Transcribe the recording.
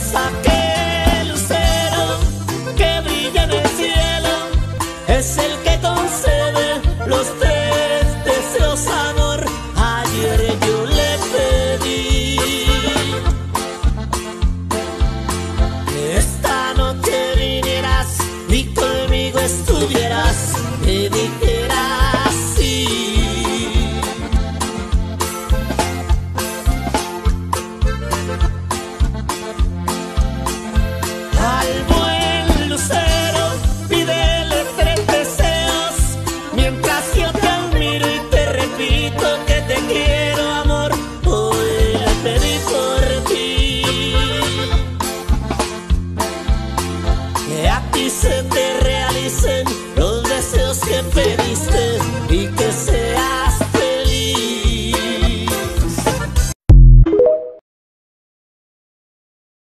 es aquel lucero que brilla en el cielo, es el que concede los tres deseos, amor. Ayer yo le pedí que esta noche vinieras y conmigo estuvieras, me dijeras a ti se te realicen los deseos que pedí.